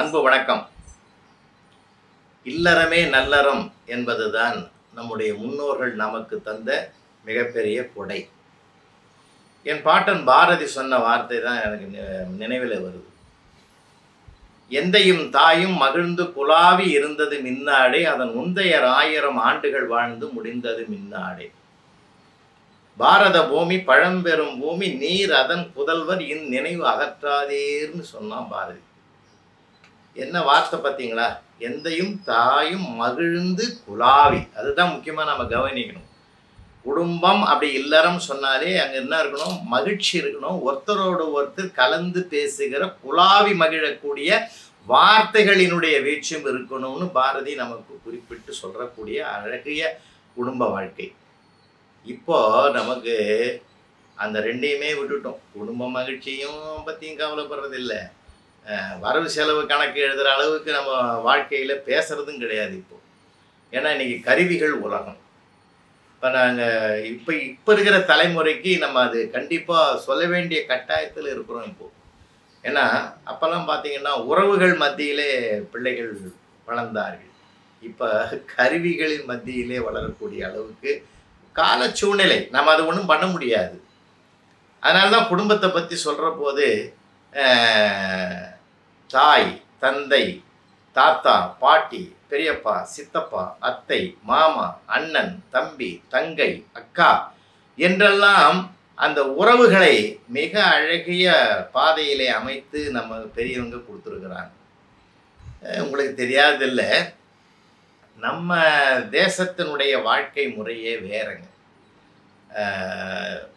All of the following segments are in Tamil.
அன்பு வணக்கம். இல்லறமே நல்லறம் என்பதுதான் நம்முடைய முன்னோர்கள் நமக்கு தந்த மிகப்பெரிய கொடை. என் பாட்டன் பாரதி சொன்ன வார்த்தை தான் எனக்கு நினைவில் வருது. எந்தையும் தாயும் மகிழ்ந்து குலாவி இருந்தது மின்னாடே அதன் முந்தையர் ஆயிரம் ஆண்டுகள் வாழ்ந்து முடிந்தது மின்னாடே. பாரத பூமி பழம்பெரும் பூமி நீர் அதன் புதல்வர் இன் நினைவு அகற்றாதேர்னு சொன்னான் பாரதி. என்ன வார்த்தை பார்த்தீங்களா? எந்தையும் தாயும் மகிழ்ந்து குலாவி அதுதான் முக்கியமாக நம்ம கவனிக்கணும். குடும்பம் அப்படி இல்லறம் சொன்னாலே அங்கே என்ன இருக்கணும்? மகிழ்ச்சி இருக்கணும். ஒருத்தரோடு ஒருத்தர் கலந்து பேசுகிற குலாவி மகிழக்கூடிய வார்த்தைகளினுடைய வீச்சும் இருக்கணும்னு பாரதி நமக்கு குறிப்பிட்டு சொல்கிறக்கூடிய அழகிய குடும்ப வாழ்க்கை. இப்போ நமக்கு அந்த ரெண்டையுமே விட்டுட்டோம். குடும்ப மகிழ்ச்சியும் பற்றியும் கவலைப்படுறதில்லை. வரவு செலவு கணக்கு எழுதுகிற அளவுக்கு நம்ம வாழ்க்கையில் பேசுகிறதும் கிடையாது இப்போது ஏன்னா இன்னைக்கு கருவிகள் உலகம். இப்போ நாங்கள் இப்போ இப்போ இருக்கிற தலைமுறைக்கு நம்ம அது கண்டிப்பாக சொல்ல வேண்டிய கட்டாயத்தில் இருக்கிறோம் இப்போது ஏன்னா அப்போல்லாம் பார்த்தீங்கன்னா உறவுகள் மத்தியிலே பிள்ளைகள் வளர்ந்தார்கள். இப்போ கருவிகளின் மத்தியிலே வளரக்கூடிய அளவுக்கு கால சூழ்நிலை நம்ம அது ஒன்றும் பண்ண முடியாது. அதனால தான் குடும்பத்தை பற்றி சொல்கிற போது தாய் தந்தை தாத்தா பாட்டி பெரியப்பா சித்தப்பா அத்தை மாமா அண்ணன் தம்பி தங்கை அக்கா என்றெல்லாம் அந்த உறவுகளை மிக அழகிய பாதையிலே அமைத்து நம்ம பெரியவங்க கொடுத்துருக்குறாங்க. உங்களுக்கு தெரியாதில்ல நம்ம தேசத்தினுடைய வாழ்க்கை முறையே வேறங்க.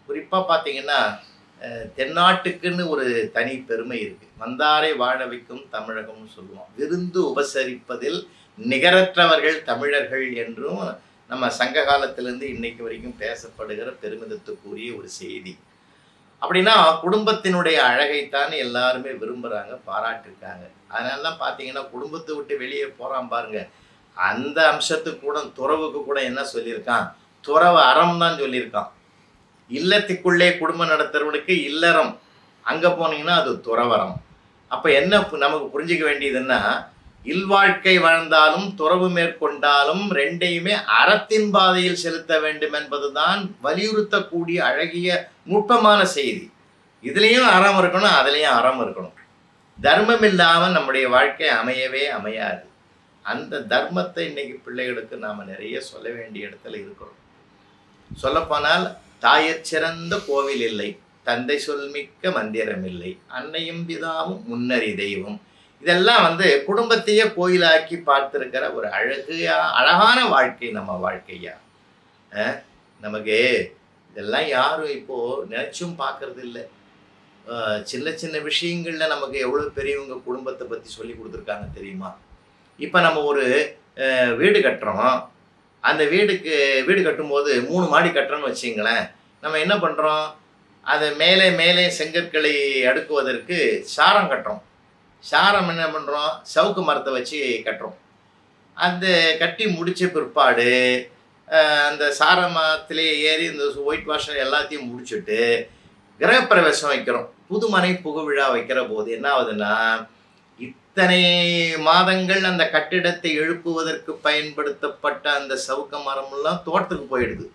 குறிப்பாக பார்த்தீங்கன்னா தென்னாட்டுக்குன்னு ஒரு தனி பெருமை இருக்கு. வந்தாரை வாழ வைக்கும் தமிழகம்னு சொல்லுவோம். விருந்து உபசரிப்பதில் நிகரற்றவர்கள் தமிழர்கள் என்றும் நம்ம சங்க காலத்திலேருந்து இன்னைக்கு வரைக்கும் பேசப்படுகிற பெருமிதத்துக்குரிய ஒரு செய்தி. அப்படின்னா குடும்பத்தினுடைய அழகைத்தான் எல்லாருமே விரும்புகிறாங்க பாராட்டிருக்காங்க. அதனால தான் பார்த்தீங்கன்னா குடும்பத்தை விட்டு வெளியே போகிறான் பாருங்க. அந்த அம்சத்துக்கு கூட துறவுக்கு கூட என்ன சொல்லியிருக்கான்? துறவு அறம் தான் சொல்லியிருக்கான். இல்லத்துக்குள்ளே குடும்பம் நடத்துறவனுக்கு இல்லறம். அங்கே போனீங்கன்னா அது துறவரம் அப்போ என்ன நமக்கு புரிஞ்சுக்க வேண்டியதுன்னா இல்வாழ்க்கை வாழ்ந்தாலும் துறவு மேற்கொண்டாலும் ரெண்டையுமே அறத்தின் பாதையில் செலுத்த வேண்டும் என்பதுதான் வலியுறுத்தக்கூடிய அழகிய நுட்பமான செய்தி. இதுலேயும் அறம் இருக்கணும் அதுலேயும் அறம் இருக்கணும். தர்மம் இல்லாமல் நம்முடைய வாழ்க்கை அமையவே அமையாது. அந்த தர்மத்தை இன்னைக்கு பிள்ளைகளுக்கு நாம் நிறைய சொல்ல வேண்டிய இடத்துல இருக்கிறோம். சொல்லப்போனால் தாயற் சிறந்த கோவில் இல்லை தந்தை சொல்மிக்க மந்திரம் இல்லை அன்னையும் பிதாவும் முன்னறி தெய்வம். இதெல்லாம் வந்து குடும்பத்தையே கோயிலாக்கி பார்த்துருக்கிற ஒரு அழகையா அழகான வாழ்க்கை நம்ம வாழ்க்கையா? நமக்கு இதெல்லாம் யாரும் இப்போது நினச்சும் பார்க்கறது இல்லை. சின்ன சின்ன விஷயங்களில் நமக்கு எவ்வளோ பெரியவங்க குடும்பத்தை பற்றி சொல்லி கொடுத்துருக்காங்க தெரியுமா? இப்போ நம்ம ஒரு வீடு கட்டுறோம். அந்த வீடுக்கு வீடு கட்டும்போது மூணு மாடி கட்டுறோன்னு வச்சிங்களேன் நம்ம என்ன பண்ணுறோம் அதை மேலே மேலே செங்கற்களை அடுக்குவதற்கு சாரம் கட்டுறோம். சாரம் என்ன பண்ணுறோம் சவுக்கு மரத்தை வச்சு கட்டுறோம். அந்த கட்டி முடித்த பிற்பாடு அந்த சாரமத்திலே ஏறி இந்த ஒயிட் வாஷர் எல்லாத்தையும் முடிச்சுட்டு கிரகப்பிரவேசம் வைக்கிறோம். புதுமனை புகுவிழா வைக்கிற போது என்ன ஆகுதுன்னா இத்தனை மாதங்கள் அந்த கட்டிடத்தை எழுப்புவதற்கு பயன்படுத்தப்பட்ட அந்த சவுக்க மரமெல்லாம் தோட்டத்துக்கு போயிடுது.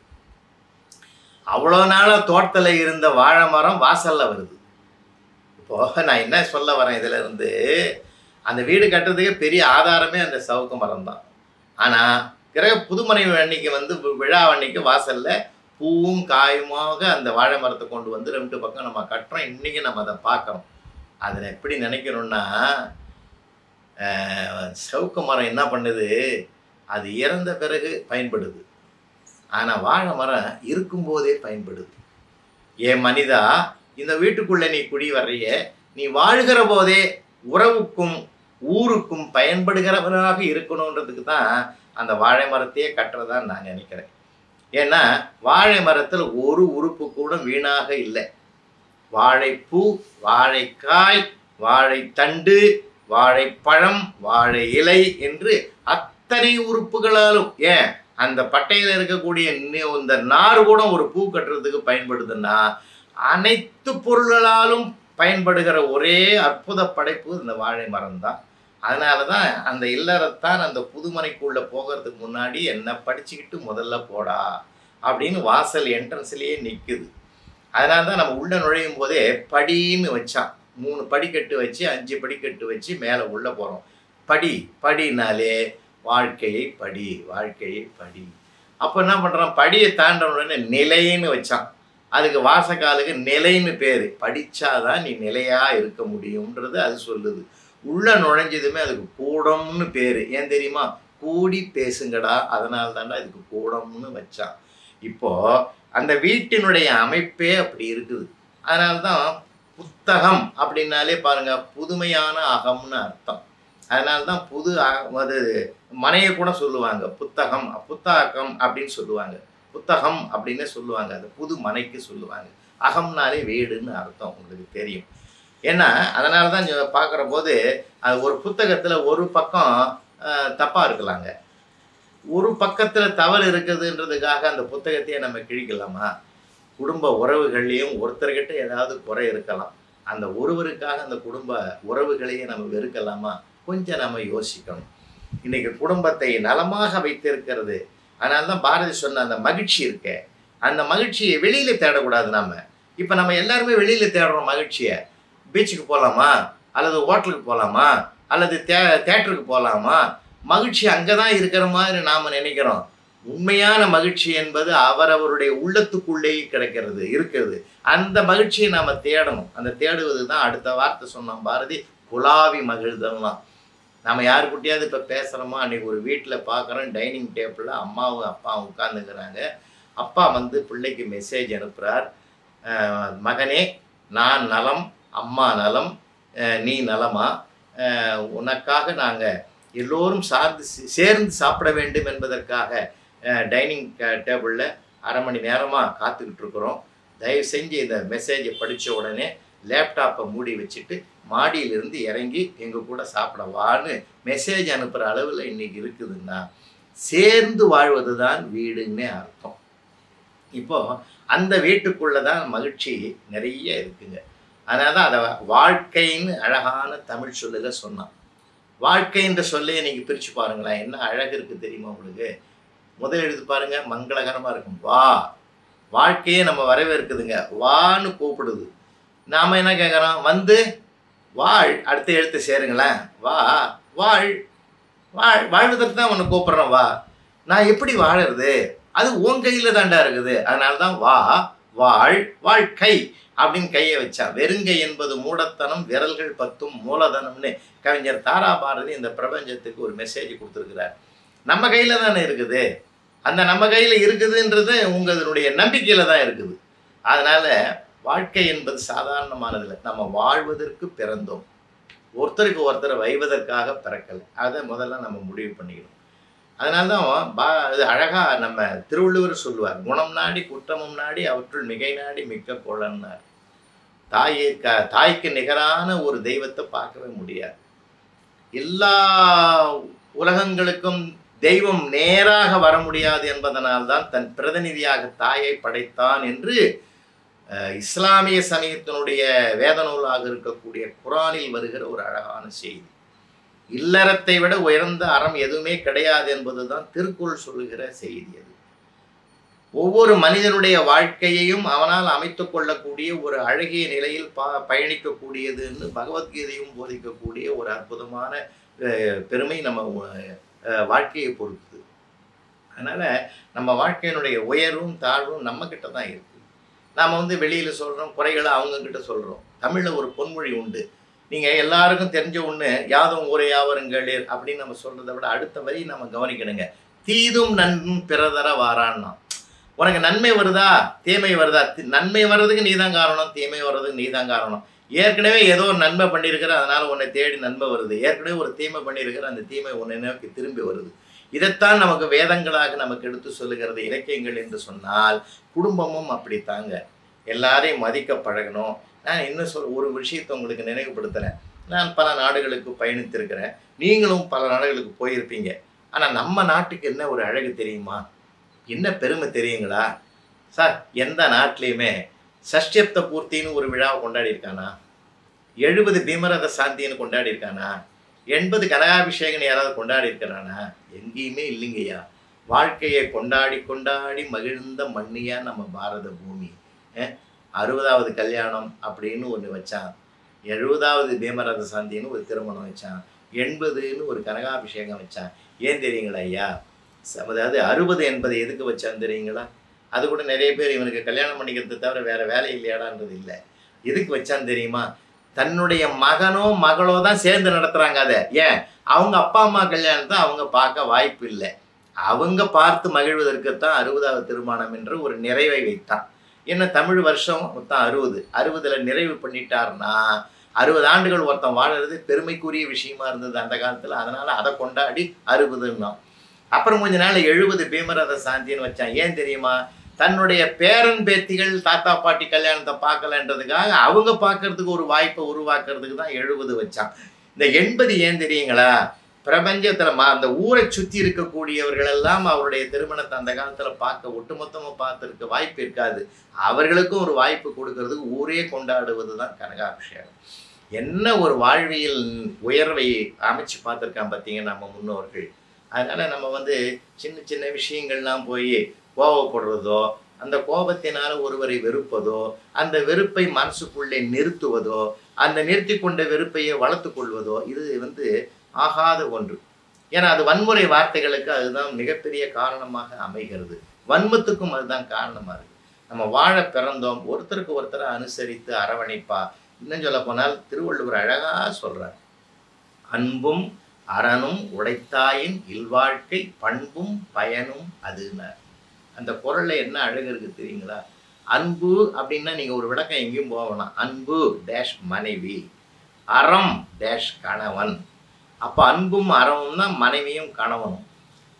அவ்வளோ நாளாக தோட்டத்தில் இருந்த வாழை மரம் வாசலில் வருது. இப்போ நான் என்ன சொல்ல வரேன் இதுல இருந்து? அந்த வீடு கட்டுறதுக்கு பெரிய ஆதாரமே அந்த சவுக்க மரம் தான். ஆனால் கிரக புதுமனை அன்னைக்கு வந்து விழா அன்னைக்கு வாசலில் பூவும் காயுமாக அந்த வாழை மரத்தை கொண்டு வந்து ரெண்டு பக்கம் நம்ம கட்டுறோம். இன்றைக்கி நம்ம அதை பார்க்குறோம். அதில் எப்படி நினைக்கிறோன்னா சவுக்கு மரம் என்ன பண்ணுது? அது இறந்த பிறகு பயன்படுது. ஆனால் வாழை மரம் இருக்கும்போதே பயன்படுது. ஏன் மனிதா இந்த வீட்டுக்குள்ளே நீ குடி வர்றிய நீ வாழ்கிற போதே உறவுக்கும் ஊருக்கும் பயன்படுகிறவனாக இருக்கணுன்றதுக்கு தான் அந்த வாழை மரத்தையே கட்டுறதா நான் நினைக்கிறேன். ஏன்னா வாழை மரத்தில் ஒரு உறுப்பு கூட வீணாக இல்லை. வாழைப்பூ வாழைக்காய் வாழைத்தண்டு வாழைப்பழம் வாழை இலை என்று அத்தனை உறுப்புகளாலும் ஏன்? அந்த பட்டையில் இருக்கக்கூடிய இந்த நார் கூட ஒரு பூ கட்டுறதுக்கு பயன்படுதுன்னா அனைத்து பொருள்களாலும் பயன்படுகிற ஒரே அற்புத படைப்பு இந்த வாழை மரம் தான் அதனால தான் அந்த இல்லறத்தான் அந்த புதுமனைக்குள்ளே போகிறதுக்கு முன்னாடி என்ன படிச்சுக்கிட்டு முதல்ல போடா அப்படின்னு வாசல் என்ட்ரன்ஸ்லேயே நிற்குது அதனால தான் நம்ம உள்ளே நுழையும் போதே படின்னு வச்சான். மூணு படிக்கட்டு வச்சு அஞ்சு படிக்கட்டு வச்சு மேலே உள்ளே போகிறோம் படி படினாலே வாழ்க்கையை படி வாழ்க்கையை படி. அப்போ என்ன பண்ணுறான் படியை தாண்ட உடனே நிலைன்னு வச்சான். அதுக்கு வாசக்காலுக்கு நிலைன்னு பேர். படித்தாதான் நீ நிலையாக இருக்க முடியுன்றது அது சொல்லுது. உள்ளே நுழைஞ்சதுமே அதுக்கு கூடம்னு பேர். ஏன் தெரியுமா? கூடி பேசுங்கடா. அதனால தாண்டா இதுக்கு கூடம்னு வச்சான். இப்போது அந்த வீட்டினுடைய அமைப்பே அப்படி இருக்குது. அதனால தான் புத்தகம் அப்படின்னாலே பாருங்க புதுமையான அகம்னு அர்த்தம். அதனால தான் புது அது மனையை கூட சொல்லுவாங்க புத்தகம் புத்தகம் அப்படின்னு சொல்லுவாங்க. புத்தகம் அப்படின்னு சொல்லுவாங்க அது புது மனைக்கு சொல்லுவாங்க. அகம்னாலே வீடுன்னு அர்த்தம் உங்களுக்கு தெரியும். ஏன்னா அதனால தான் பார்க்குற போது அது ஒரு புத்தகத்தில் ஒரு பக்கம் தப்பாக இருக்கலாங்க. ஒரு பக்கத்தில் தவறு இருக்குதுன்றதுக்காக அந்த புத்தகத்தையே நம்ம கிழிக்கலாமா? குடும்ப உறவுகள்லையும் ஒருத்தர்கிட்ட ஏதாவது குறை இருக்கலாம். அந்த ஒருவருக்காக அந்த குடும்ப உறவுகளையே நம்ம வெறுக்கலாமா? கொஞ்சம் நம்ம யோசிக்கணும். இன்னைக்கு குடும்பத்தை நலமாக வைத்திருக்கிறது. அதனால தான் பாரதி சொன்ன அந்த மகிழ்ச்சி இருக்கே. அந்த மகிழ்ச்சியை வெளியில் தேடக்கூடாது நம்ம இப்போ நம்ம எல்லாருமே வெளியில் தேடுறோம் மகிழ்ச்சியை. பீச்சுக்கு போகலாமா அல்லது ஹோட்டலுக்கு போகலாமா அல்லது தே தேட்டருக்கு போகலாமா மகிழ்ச்சி அங்கே தான் இருக்கிற மாதிரி நாம் நினைக்கிறோம். உண்மையான மகிழ்ச்சி என்பது அவரவருடைய உள்ளத்துக்குள்ளேயே கிடைக்கிறது இருக்கிறது. அந்த மகிழ்ச்சியை நாம் தேடணும். அந்த தேடுவது தான் அடுத்த வார்த்தை சொன்னோம் பாரதி குலாவி மகிழ்தல்லாம். நம்ம யாருக்கிட்டையாவது இப்போ பேசுகிறோமா அன்றைக்கி ஒரு வீட்டில் பார்க்குறோம் டைனிங் டேபிளில் அம்மாவும் அப்பாவும் உட்காந்துக்கிறாங்க அப்பா வந்து பிள்ளைக்கு மெசேஜ் அனுப்புகிறார் மகனே நான் நலம் அம்மா நலம் நீ நலமா? உனக்காக நாங்கள் எல்லோரும் சார்ந்து சேர்ந்து சாப்பிட வேண்டும் என்பதற்காக டைனிங் டேபிளில் அரை மணி நேரமாக காத்துக்கிட்டு இருக்கிறோம் தயவு செஞ்சு இந்த மெசேஜை படித்த உடனே லேப்டாப்பை மூடி வச்சுட்டு மாடியிலிருந்து இறங்கி எங்கள் கூட சாப்பிடவான்னு மெசேஜ் அனுப்புகிற அளவில் இன்னைக்கு இருக்குதுன்னா சேர்ந்து வாழ்வது தான் வீடுன்னே அர்த்தம். இப்போது அந்த வீட்டுக்குள்ளே தான் மகிழ்ச்சி நிறைய இருக்குங்க. அதனால தான் அதை வாழ்க்கைன்னு அழகான தமிழ் சொல்லுக சொன்னான். வாழ்க்கைன்ற சொல்லையை நீங்கள் பிரித்து பாருங்களேன். என்ன அழகு இருக்குது தெரியுமா உங்களுக்கு? முதல் எழுத்து பாருங்க மங்களகரமாக இருக்கும். வா. வாழ்க்கையே நம்ம வரவேற்குதுங்க. வான்னு கூப்பிடுது. நாம் என்ன கேட்குறோம் வந்து வாழ். அடுத்த எழுத்து சேருங்களேன். வா வாழ். வாழ். வாழ்வதற்கு தான் உன்னை கூப்பிட்றோம் வா. நான் எப்படி வாழறது? அது உன் கையில் தாண்டா இருக்குது. அதனால தான் வா வாழ் வாழ்க்கை அப்படின்னு கையை வச்சா. வெறுங்கை என்பது மூடத்தனம் விரல்கள் பத்தும் மூலதனம்னு கவிஞர் தாரா பாரதி இந்த பிரபஞ்சத்துக்கு ஒரு மெசேஜ் கொடுத்துருக்கிறார். நம்ம கையில் தானே இருக்குது. அந்த நம்ம கையில் இருக்குதுன்றது உங்களுடைய நம்பிக்கையில் தான் இருக்குது. அதனால் வாழ்க்கை என்பது சாதாரணமானதில்லை. நம்ம வாழ்வதற்கு பிறந்தோம். ஒருத்தருக்கு ஒருத்தரை வைவதற்காக பிறக்கலை. அதை முதல்ல நம்ம முடிவு பண்ணிக்கணும். அதனால தான் பா இது அழகாக நம்ம திருவள்ளுவர் சொல்லுவார் குணம் நாடி குற்றமும் நாடி அவற்றுள் மிகை நாடி மிக்க குழன்னார் தாயை க தாய்க்கு நிகரான ஒரு தெய்வத்தை பார்க்கவே முடியாது. எல்லா உலகங்களுக்கும் தெய்வம் நேராக வர முடியாது என்பதனால்தான் தன் பிரதிநிதியாக தாயை படைத்தான் என்று இஸ்லாமிய சமயத்தினுடைய வேத நூலாக இருக்கக்கூடிய குரானில் வருகிற ஒரு அழகான செய்தி. இல்லறத்தை விட உயர்ந்த அறம் எதுவுமே கிடையாது என்பதுதான் திருக்குறள் சொல்லுகிற செய்தி அது. ஒவ்வொரு மனிதனுடைய வாழ்க்கையையும் அவனால் அமைத்து கொள்ளக்கூடிய ஒரு அழகிய நிலையில் ப பயணிக்கக்கூடியதுன்னு பகவத்கீதையும் போதிக்கக்கூடிய ஒரு அற்புதமான பெருமை நம்ம வாழ்க்கையை பொறுத்து அதனால் நம்ம வாழ்க்கையினுடைய உயர்வும் தாழ்வும் நம்மக்கிட்ட தான் இருக்குது நாம் வந்து வெளியில் சொல்கிறோம் குறைகளை அவங்கக்கிட்ட சொல்கிறோம் தமிழில் ஒரு பொன்மொழி உண்டு. நீங்கள் எல்லாருக்கும் தெரிஞ்ச ஒன்று யாதும் ஊரே அப்படின்னு நம்ம சொல்கிறத விட அடுத்த வரி நம்ம கவனிக்கணுங்க. தீதும் நன்மும் பிறதர வாரான்னா உனக்கு நன்மை வருதா? தீமை வருதா? தி- நன்மை வர்றதுக்கு நீ தான் காரணம் தீமை வர்றதுக்கு நீ தான் காரணம். ஏற்கனவே ஏதோ ஒரு நன்மை பண்ணியிருக்கிற அதனால உன்னை தேடி நன்மை வருது. ஏற்கனவே ஒரு தீமை பண்ணியிருக்கிற அந்த தீமை உன்னை நோக்கி திரும்பி வருது. இதைத்தான் நமக்கு வேதங்களாக நமக்கு எடுத்து சொல்லுகிறது இலக்கியங்கள் என்று சொன்னால் குடும்பமும் அப்படித்தாங்க. எல்லாரையும் மதிக்க பழகணும். நான் இன்னும் சொல் ஒரு விஷயத்தை உங்களுக்கு நினைவுபடுத்துகிறேன் நான் பல நாடுகளுக்கு பயணித்திருக்கிறேன். நீங்களும் பல நாடுகளுக்கு போயிருப்பீங்க. ஆனால் நம்ம நாட்டுக்கு என்ன ஒரு அழகு தெரியுமா? என்ன பெருமை தெரியுங்களா? சார் எந்த நாட்டிலையுமே சஷ்டியப்த பூர்த்தின்னு ஒரு விழாவை கொண்டாடி இருக்கானா? எழுபது பீமரத சாந்தின்னு கொண்டாடி இருக்கானா? எண்பது கனகாபிஷேகன் யாராவது கொண்டாடி இருக்கிறானா? எங்கேயுமே இல்லைங்கய்யா. வாழ்க்கையை கொண்டாடி கொண்டாடி மகிழ்ந்த மண்ணியா நம்ம பாரத பூமி. அறுபதாவது கல்யாணம் அப்படின்னு ஒன்று வச்சான். எழுபதாவது பீமரத சாந்தின்னு ஒரு திருமணம் வச்சான். எண்பதுன்னு ஒரு கனகாபிஷேகம் வச்சான். ஏன் தெரியுங்களா ஐயா? ச- அதாவது அறுபது எண்பது எதுக்கு வச்சான் தெரியுங்களா? அது கூட நிறைய பேர் இவனுக்கு கல்யாணம் பண்ணிக்கிறது தவிர வேற வேலை இல்லையாடான்றது இல்லை. எதுக்கு வச்சான் தெரியுமா? தன்னுடைய மகனோ மகளோ தான் சேர்ந்து நடத்துகிறாங்க அதை. ஏன்? அவங்க அப்பா அம்மா கல்யாணத்தை அவங்க பார்க்க வாய்ப்பு இல்லை. அவங்க பார்த்து மகிழ்வதற்குத்தான் அறுபதாவது திருமணம் என்று ஒரு நிறைவை வைத்தான். என்ன தமிழ் வருஷம் மொத்தம் அறுபது. அறுபதில் நிறைவு பண்ணிட்டாருன்னா அறுபது ஆண்டுகள் ஒருத்தன் வாழறது பெருமைக்குரிய விஷயமா இருந்தது அந்த காலத்தில். அதனால் அதை கொண்டாடி அறுபதுன்னா அப்புறம் கொஞ்ச நாள் எழுபது பீமரத சாந்தின்னு வச்சான். ஏன் தெரியுமா? தன்னுடைய பேரன் பேத்திகள் தாத்தா பாட்டி கல்யாணத்தை பார்க்கலன்றதுக்காக அவங்க பார்க்கறதுக்கு ஒரு வாய்ப்பை உருவாக்குறதுக்கு தான் எழுபது வச்சான். இந்த எண்பது ஏன் தெரியுங்களா? பிரபஞ்சத்தில் மா அந்த ஊரை சுற்றி இருக்கக்கூடியவர்கள் எல்லாம் அவருடைய திருமணத்தை அந்த காலத்தில் பார்க்க ஒட்டுமொத்தமாக பார்த்துருக்க வாய்ப்பு இருக்காது. அவர்களுக்கும் ஒரு வாய்ப்பு கொடுக்கறதுக்கு ஊரே கொண்டாடுவது தான் கனகாபிஷேகம். என்ன ஒரு வாழ்வியல் உயர்வை அமைச்சு பார்த்துருக்கான் பார்த்தீங்க நம்ம முன்னோர்கள். அதனால் நம்ம வந்து சின்ன சின்ன விஷயங்கள்லாம் போய் கோபப்படுறதோ அந்த கோபத்தினால ஒருவரை வெறுப்பதோ அந்த வெறுப்பை மனசுக்குள்ளே நிறுத்துவதோ அந்த நிறுத்தி கொண்ட வெறுப்பையே வளர்த்து கொள்வதோ இது வந்து ஆகாத ஒன்று. ஏன்னா அது வன்முறை வார்த்தைகளுக்கு அதுதான் மிகப்பெரிய காரணமாக அமைகிறது. வன்மத்துக்கும் அதுதான் காரணமாக இருக்குது நம்ம வாழ பிறந்தோம் ஒருத்தருக்கு ஒருத்தரை அனுசரித்து அரவணைப்பா. இன்னும் சொல்ல போனால் திருவள்ளுவர் அழகாக சொல்கிறார் அன்பும் அறனும் உடைத்தாயின் இல்வாழ்க்கை பண்பும் பயனும் அதுன்னார் அந்த குரலில் என்ன அழகு இருக்குது தெரியுங்களா? அன்பு அப்படின்னா நீங்கள் ஒரு விளக்கம் எங்கேயும் போகலாம் அன்பு டேஷ் மனைவி அறம் டேஷ் கணவன். அப்போ அன்பும் அறமும் தான் மனைவியும் கணவனும்.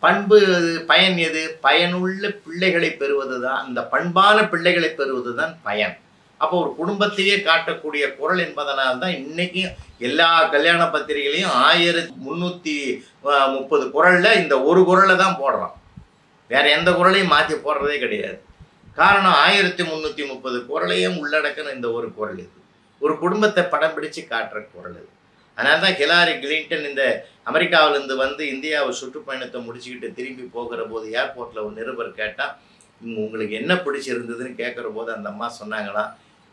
பண்பு எது? பயன் எது? பயனுள்ள பிள்ளைகளை பெறுவது தான். அந்த பண்பான பிள்ளைகளை பெறுவது தான் பயன். அப்போ ஒரு குடும்பத்தையே காட்டக்கூடிய குரல் என்பதனால் தான் இன்றைக்கும் எல்லா கல்யாண பத்திரிகையிலையும் ஆயிரத்தி முந்நூற்றி முப்பது குரலில் இந்த ஒரு குரலை தான் போடுறான் வேற எந்த குரலையும் மாற்றி போடுறதே கிடையாது. காரணம் ஆயிரத்தி முந்நூற்றி முப்பது குரலையும் உள்ளடக்கின இந்த ஒரு குரல் இது. ஒரு குடும்பத்தை படம் பிடிச்சு காட்டுற குரல் இது. அதனால தான் ஹிலாரி கிளின்டன் இந்த அமெரிக்காவிலேருந்து வந்து இந்தியாவை சுற்றுப்பயணத்தை முடிச்சுக்கிட்டு திரும்பி போகிற போது ஏர்போர்ட்டில் ஒரு நிருபர் கேட்டால் உங்களுக்கு என்ன பிடிச்சிருந்ததுன்னு கேட்குற போது அந்த அம்மா சொன்னாங்களாம்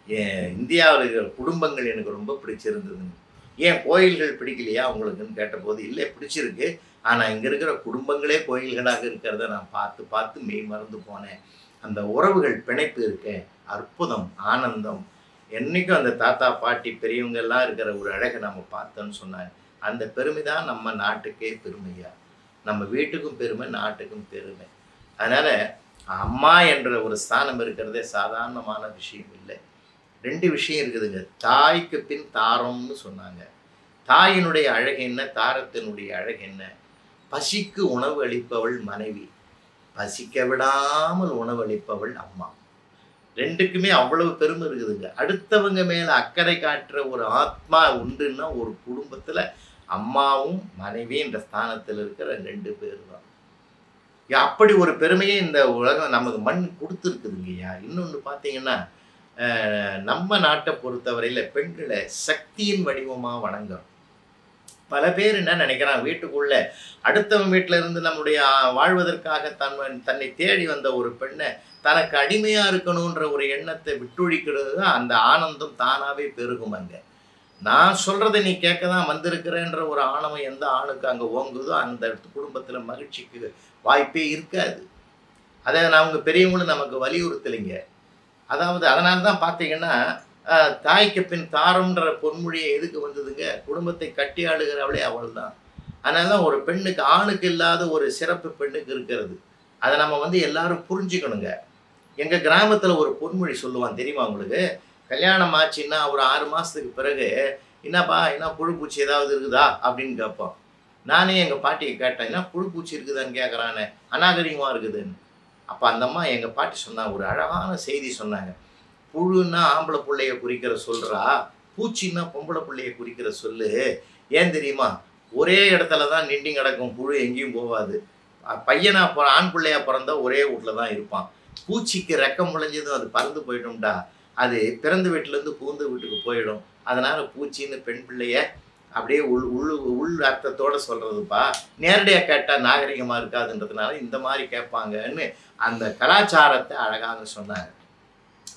"ஏன் இந்தியாவில் இருக்கிற குடும்பங்கள் எனக்கு ரொம்ப பிடிச்சிருந்ததுன்னு. ஏன் கோயில்கள் பிடிக்கலையா உங்களுக்குன்னு கேட்டபோது இல்லை பிடிச்சிருக்கு. ஆனால் இங்கே இருக்கிற குடும்பங்களே கோயில்களாக இருக்கிறத நான் பார்த்து பார்த்து மெய் மறந்து போனேன். அந்த உறவுகள் பிணைப்பு இருக்கே அற்புதம் ஆனந்தம். என்னைக்கும் அந்த தாத்தா பாட்டி பெரியவங்க எல்லாம் இருக்கிற ஒரு அழகை நம்ம பார்த்தோன்னு சொன்னாங்க. அந்த பெருமை தான் நம்ம நாட்டுக்கே பெருமையா? நம்ம வீட்டுக்கும் பெருமை நாட்டுக்கும் பெருமை. அதனால் அம்மா என்ற ஒரு ஸ்தானம் இருக்கிறதே சாதாரணமான விஷயம் இல்லை. ரெண்டு விஷயம் இருக்குதுங்க. தாய்க்கு பின் தாரம்னு சொன்னாங்க. தாயினுடைய அழகு என்ன? தாரத்தினுடைய அழகு என்ன? பசிக்கு உணவு அளிப்பவள் மனைவி. பசிக்க விடாமல் உணவு அளிப்பவள் அம்மா. ரெண்டுக்குமே அவ்வளவு பெருமை இருக்குதுங்க. அடுத்தவங்க மேலே அக்கறை காட்டுற ஒரு ஆத்மா உண்டுன்னா ஒரு குடும்பத்தில் அம்மாவும் மனைவின்ற என்ற ஸ்தானத்தில் இருக்கிற ரெண்டு பேர் தான் அப்படி ஒரு பெருமையை இந்த உலகம் நமக்கு மண் கொடுத்துருக்குதுங்கய்யா இன்னொன்று பார்த்தீங்கன்னா நம்ம நாட்டை பொறுத்தவரையில் பெண்களை சக்தியின் வடிவமாக வணங்குறோம் பல பேர் என்ன நினைக்கிறான் வீட்டுக்குள்ள அடுத்தவன் வீட்டில இருந்து நம்முடைய வாழ்வதற்காக தன் தன்னை தேடி வந்த ஒரு பெண்ணை தனக்கு அடிமையா இருக்கணுன்ற ஒரு எண்ணத்தை விட்டுழிக்கிறது தான் அந்த ஆனந்தம் தானாவே பெருகும் அங்க. நான் சொல்றதை நீ கேட்க தான் வந்திருக்கிறேன்ற ஒரு ஆணவம் எந்த ஆணுக்கு அங்கே ஓங்குதோ அந்த குடும்பத்தில் மகிழ்ச்சிக்கு வாய்ப்பே இருக்காது. அதை நான் அவங்க பெரியவங்களும் நமக்கு வலியுறுத்தலைங்க. அதாவது அதனால தான் பார்த்தீங்கன்னா தாய்க்கு பின் தாரம்ன்ற பொன்மொழியை எதுக்கு வந்ததுங்க? குடும்பத்தை கட்டி ஆளுகிறவளே அவள் தான் அதனால தான் ஒரு பெண்ணுக்கு ஆணுக்கு இல்லாத ஒரு சிறப்பு பெண்ணுக்கு இருக்கிறது. அதை நம்ம வந்து எல்லாரும் புரிஞ்சுக்கணுங்க. எங்கள் கிராமத்தில் ஒரு பொன்மொழி சொல்லுவான் தெரியுமா உங்களுக்கு? கல்யாணம் ஆச்சுன்னா ஒரு ஆறு மாதத்துக்கு பிறகு என்னப்பா என்ன புழுப்பூச்சி ஏதாவது இருக்குதா? அப்படின்னு கேட்போம் நானே எங்கள் பாட்டியை கேட்டேன் என்ன புழுப்பூச்சி இருக்குதான்னு கேட்குறானே அநாகரிகமாக இருக்குதுன்னு. அப்போ அந்த அம்மா எங்கள் பாட்டி சொன்னாங்க ஒரு அழகான செய்தி சொன்னாங்க. புழுன்னா ஆம்பளை பிள்ளைய குறிக்கிற சொல்கிறா பூச்சின்னா பொம்பளை பிள்ளைய குறிக்கிற சொல்லு. ஏன் தெரியுமா? ஒரே இடத்துல தான் நின்று கிடக்கும் புழு எங்கேயும் போகாது. பையனாக பையனா ஆண் பிள்ளையா பிறந்தா ஒரே வீட்டில் தான் இருப்பான். பூச்சிக்கு ரெக்கம் முளைஞ்சதும் அது பறந்து போயிடும்டா. அது பிறந்த வீட்டிலேருந்து பூந்த வீட்டுக்கு போயிடும். அதனால் பூச்சின்னு பெண் பிள்ளைய அப்படியே உள் உள் உள் அர்த்தத்தோடு சொல்கிறதுப்பா நேரடியாக கேட்டால் நாகரிகமாக இருக்காதுன்றதுனால இந்த மாதிரி கேட்பாங்கன்னு அந்த கலாச்சாரத்தை அழகாக சொன்னாங்க.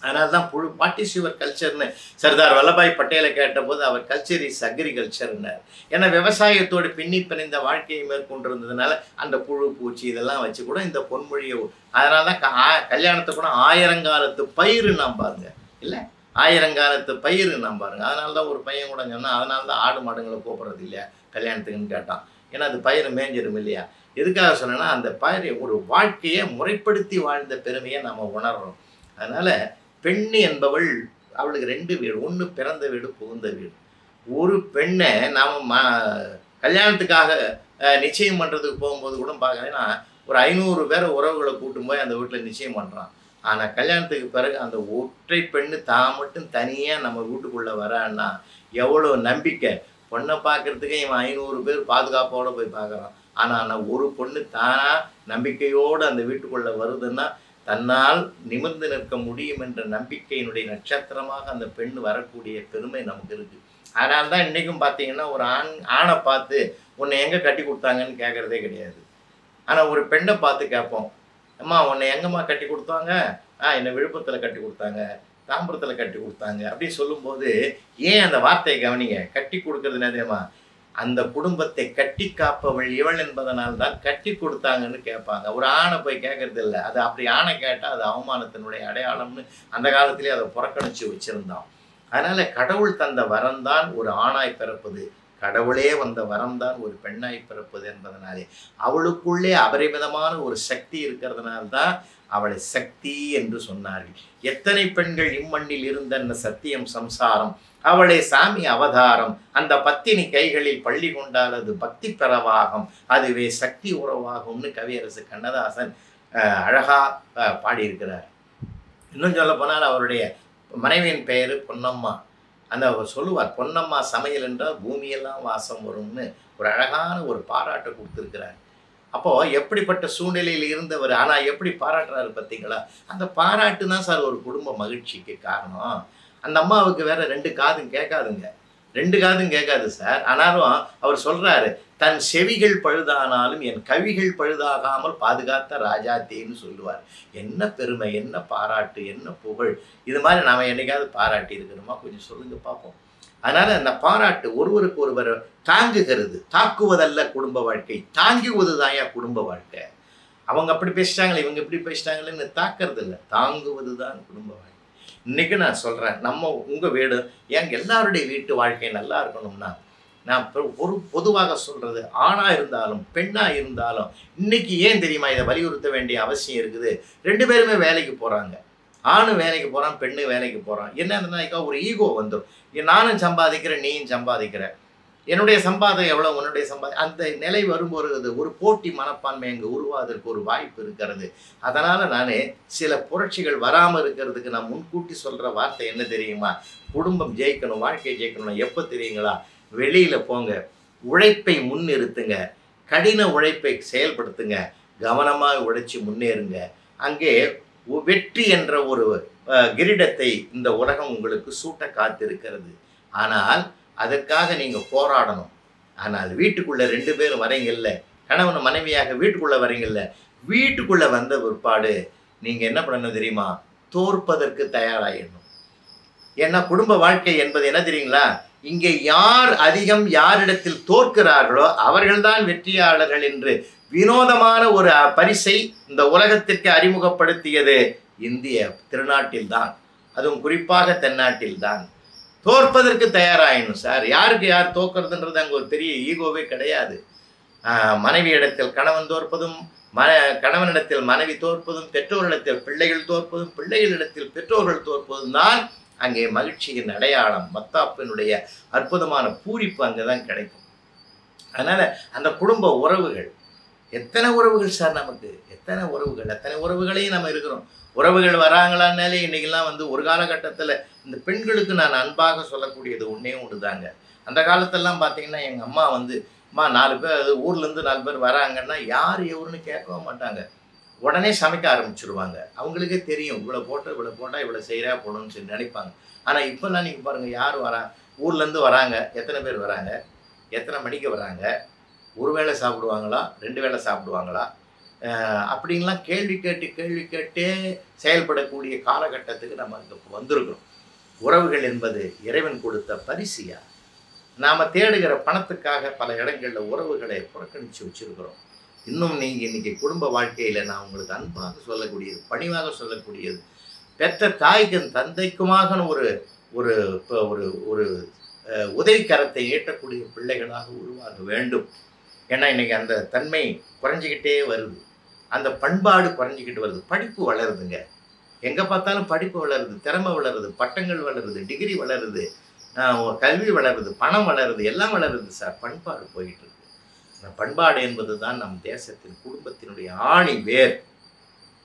அதனால தான் புழு பாட்டிசிவர் கல்ச்சர்னு சர்தார் வல்லபாய் பட்டேலை கேட்டபோது அவர் கல்ச்சர் இஸ் அக்ரிகல்ச்சர்னார். ஏன்னா விவசாயத்தோடு பின்னி பிணைந்த வாழ்க்கையை மேற்கொண்டிருந்ததுனால அந்த புழு பூச்சி இதெல்லாம் வச்சு கூட இந்த பொன்மொழியை அதனால தான் க- கல்யாணத்தை கூட ஆயிரங்காலத்து பயிர் நம்பாருங்க இல்லை? ஆயிரங்காலத்து பயிர் நான் பாருங்க. அதனால தான் ஒரு பையன் கூட சொன்னால் அதனால தான் ஆடு மாடுங்களை கூப்பிட்றது இல்லையா? கல்யாணத்துக்குன்னு கேட்டான். ஏன்னா அது பயிர் மேஞ்சிடும் இல்லையா? எதுக்காக சொன்னேன்னா அந்த பயிர் ஒரு வாழ்க்கையை முறைப்படுத்தி வாழ்ந்த பெருமையை நம்ம உணர்றோம். அதனால் பெண் என்பவள் அவளுக்கு ரெண்டு வீடு ஒன்று பிறந்த வீடு புகுந்த வீடு. ஒரு பெண்ணை நாம் ம கல்யாணத்துக்காக நிச்சயம் பண்ணுறதுக்கு போகும்போது கூட பார்க்குறேன்னா ஒரு ஐநூறு பேரை உறவுகளை கூட்டும் போய் அந்த வீட்டில் நிச்சயம் பண்ணுறான் ஆனால் கல்யாணத்துக்கு பிறகு அந்த ஒற்றை பெண்ணு தான் மட்டும் தனியாக நம்ம வீட்டுக்குள்ளே வரான்னா எவ்வளோ நம்பிக்கை. பொண்ணை பார்க்கறதுக்கே இவன் ஐநூறு பேர் பாதுகாப்போடு போய் பார்க்குறான். ஆனால் நான் ஒரு பொண்ணு தானாக நம்பிக்கையோடு அந்த வீட்டுக்குள்ளே வருதுன்னா தன்னால் நிமிர்ந்து நிற்க முடியும் என்ற நம்பிக்கையினுடைய நட்சத்திரமாக அந்த பெண் வரக்கூடிய பெருமை நமக்கு இருக்குது அதனால தான் இன்றைக்கும் பார்த்தீங்கன்னா ஒரு ஆண் ஆணை பார்த்து உன்னை எங்கே கட்டி கொடுத்தாங்கன்னு கேட்குறதே கிடையாது. ஆனால் ஒரு பெண்ணை பார்த்து கேட்போம். அம்மா உன்னை எங்கம்மா கட்டி கொடுத்தாங்க? ஆ என்னை விழுப்புரத்தில் கட்டி கொடுத்தாங்க தாம்பரத்தில் கட்டி கொடுத்தாங்க அப்படின்னு சொல்லும்போது ஏன் அந்த வார்த்தையை கவனிங்க? கட்டி கொடுக்கறது என்னதேமா அந்த குடும்பத்தை கட்டி காப்பவள் இவள் என்பதனால் தான் கட்டி கொடுத்தாங்கன்னு கேட்பாங்க. ஒரு ஆணை போய் கேட்கறது இல்லை. அது அப்படி ஆணை கேட்டால் அது அவமானத்தினுடைய அடையாளம்னு அந்த காலத்திலே அதை புறக்கணிச்சு வச்சுருந்தான். அதனால் கடவுள் தந்த வரம்தான் ஒரு ஆணாய் பிறப்பது. கடவுளே வந்த வரம்தான் ஒரு பெண்ணாய் பிறப்பது என்பதனாலே அவளுக்குள்ளே அபரிமிதமான ஒரு சக்தி இருக்கிறதுனால்தான் அவளை சக்தி என்று சொன்னார்கள். எத்தனை பெண்கள் இம்மண்ணில் இருந்த சத்தியம் சம்சாரம்? அவளே சாமி அவதாரம். அந்த பத்தினி கைகளில் பள்ளி கொண்டால் அது பக்தி பிறவாகும் அதுவே சக்தி உறவாகும்னு கவியரசு கண்ணதாசன் அழகா பாடியிருக்கிறார். இன்னும் சொல்ல போனால் அவருடைய மனைவியின் பெயர் பொன்னம்மா. அந்த அவர் சொல்லுவார் பொன்னம்மா சமையல் என்றால் பூமியெல்லாம் வாசம் வரும்னு ஒரு அழகான ஒரு பாராட்டை கொடுத்துருக்கிறார். அப்போது எப்படிப்பட்ட சூழ்நிலையில் இருந்தவர் ஆனால் எப்படி பாராட்டுறாரு பார்த்தீங்களா? அந்த பாராட்டு தான் சார் ஒரு குடும்ப மகிழ்ச்சிக்கு காரணம். அந்த அம்மாவுக்கு வேற ரெண்டு காதும் கேட்காதுங்க. ரெண்டு காதும் கேட்காது சார். ஆனாலும் அவர் சொல்கிறாரு தன் செவிகள் பழுதானாலும் என் கவிகள் பழுதாகாமல் பாதுகாத்த ராஜாத்தேன்னு சொல்லுவார். என்ன பெருமை என்ன பாராட்டு என்ன புகழ்? இது மாதிரி நாம் என்னைக்காவது பாராட்டி இருக்கிறோமா கொஞ்சம் சொல்லுங்க பார்ப்போம். அதனால் அந்த பாராட்டு ஒருவருக்கு ஒருவர் தாங்குகிறது. தாக்குவதல்ல குடும்ப வாழ்க்கை. தாங்குவது தாயா குடும்ப வாழ்க்கை. அவங்க அப்படி பேசிட்டாங்களே இவங்க இப்படி பேசிட்டாங்களேன்னு தாக்கிறது இல்லை தாங்குவது தான் குடும்ப வாழ்க்கை. இன்னைக்கு நான் சொல்கிறேன் நம்ம உங்கள் வீடு ஏன் எல்லாருடைய வீட்டு வாழ்க்கை நல்லா இருக்கணும்னா நான் ஒரு பொதுவாக சொல்றது ஆணாக இருந்தாலும் பெண்ணாக இருந்தாலும் இன்னைக்கு ஏன் தெரியுமா இதை வலியுறுத்த வேண்டிய அவசியம் இருக்குது? ரெண்டு பேருமே வேலைக்கு போகிறாங்க ஆணும் வேலைக்கு போகிறான் பெண்ணு வேலைக்கு போறான். என்னன்னா ஒரு ஈகோ வந்துடும் நானும் சம்பாதிக்கிறேன் நீயும் சம்பாதிக்கிற. என்னுடைய சம்பாதம் எவ்வளோ உன்னுடைய சம்பாதி அந்த நிலை வரும்போது ஒரு போட்டி மனப்பான்மை அங்கே உருவாதற்கு ஒரு வாய்ப்பு இருக்கிறது. அதனால் நான் சில புரட்சிகள் வராமல் இருக்கிறதுக்கு நான் முன்கூட்டி சொல்கிற வார்த்தை என்ன தெரியுமா? குடும்பம் ஜெயிக்கணும் வாழ்க்கை ஜெயிக்கணும் எப்போ தெரியுங்களா? வெளியில் போங்க. உழைப்பை முன்னிறுத்துங்க. கடின உழைப்பை செயல்படுத்துங்க. கவனமாக உழைச்சி முன்னேறுங்க. அங்கே வெற்றி என்ற ஒரு கிரீடத்தை இந்த உலகம் உங்களுக்கு சூட்ட காத்திருக்கிறது. ஆனால் அதற்காக நீங்கள் போராடணும். ஆனால் வீட்டுக்குள்ளே ரெண்டு பேரும் வரீங்கல்ல கணவன் மனைவியாக வீட்டுக்குள்ளே வரீங்கல்ல வீட்டுக்குள்ளே வந்த பிற்பாடு நீங்கள் என்ன பண்ணணும் தெரியுமா? தோற்பதற்கு தயாராகிடணும் ஏன்னா குடும்ப வாழ்க்கை என்பது என்ன தெரியுங்களா? இங்கே யார் அதிகம் யாரிடத்தில் தோற்கிறார்களோ அவர்கள்தான் வெற்றியாளர்கள் என்று வினோதமான ஒரு பரிசை இந்த உலகத்திற்கு அறிமுகப்படுத்தியது இந்திய திருநாட்டில்தான். அதுவும் குறிப்பாக தென்னாட்டில்தான். தோற்பதற்கு தயாராகணும் சார் யாருக்கு யார் தோக்கிறதுன்றது அங்கே ஒரு பெரிய ஈகோவே கிடையாது. மனைவி மனைவியிடத்தில் கணவன் தோற்பதும் மன கணவனிடத்தில் மனைவி தோற்பதும் பெற்றோரிடத்தில் பிள்ளைகள் தோற்பதும் பிள்ளைகளிடத்தில் பெற்றோர்கள் தோற்பதும் தான் அங்கே மகிழ்ச்சியின் அடையாளம் மத்தாப்பினுடைய அற்புதமான பூரிப்பு அங்கே தான் கிடைக்கும். அதனால் அந்த குடும்ப உறவுகள் எத்தனை உறவுகள் சார் நமக்கு? எத்தனை உறவுகள்? எத்தனை உறவுகளையும் நம்ம இருக்கிறோம். உறவுகள் வராங்களான்னாலே இன்றைக்கெல்லாம் வந்து ஒரு காலகட்டத்தில் இந்த பெண்களுக்கு நான் அன்பாக சொல்லக்கூடியது ஒன்றே ஒன்று தாங்க. அந்த காலத்தெல்லாம் பார்த்தீங்கன்னா எங்கள் அம்மா வந்து அம்மா நாலு பேர் ஊர்லேருந்து நாலு பேர் வராங்கன்னா யார் எவருன்னு கேட்கவும் மாட்டாங்க. உடனே சமைக்க ஆரம்பிச்சிருவாங்க. அவங்களுக்கே தெரியும் இவ்வளோ போட்டால் இவ்வளோ போட்டால் இவ்வளோ செய்கிறா போடணும்னு சொல்லி நினைப்பாங்க. ஆனால் இப்போல்லாம் நீங்கள் பாருங்கள் யார் வரா ஊர்லேருந்து வராங்க எத்தனை பேர் வராங்க எத்தனை மணிக்கு வராங்க ஒரு வேளை சாப்பிடுவாங்களா ரெண்டு வேளை சாப்பிடுவாங்களா? அப்படின்லாம் கேள்வி கேட்டு கேள்வி கேட்டே செயல்படக்கூடிய காலகட்டத்துக்கு நம்ம இங்கே வந்திருக்கிறோம். உறவுகள் என்பது இறைவன் கொடுத்த பரிசியா நாம் தேடுகிற பணத்துக்காக பல இடங்களில் உறவுகளை புறக்கணித்து வச்சிருக்கிறோம். இன்னும் நீங்கள் இன்றைக்கி குடும்ப வாழ்க்கையில் நான் உங்களுக்கு அன்பாக சொல்லக்கூடியது பணிவாக சொல்லக்கூடியது. பெற்ற தாய்க்கும் தந்தைக்குமாக ஒரு ஒரு இப்போ ஒரு ஒரு உதவி உதவிக்கரத்தை ஏற்றக்கூடிய பிள்ளைகளாக உருவாக வேண்டும். ஏன்னா இன்றைக்கி அந்த தன்மை குறைஞ்சிக்கிட்டே வருது. அந்த பண்பாடு குறைஞ்சிக்கிட்டு வருது. படிப்பு வளருதுங்க. எங்கே பார்த்தாலும் படிப்பு வளருது திறமை வளருது பட்டங்கள் வளருது டிகிரி வளருது கல்வி வளருது பணம் வளருது எல்லாம் வளருது சார். பண்பாடு போயிட்டு அந்த பண்பாடு என்பது தான் நம் தேசத்தின் குடும்பத்தினுடைய ஆணி வேர்.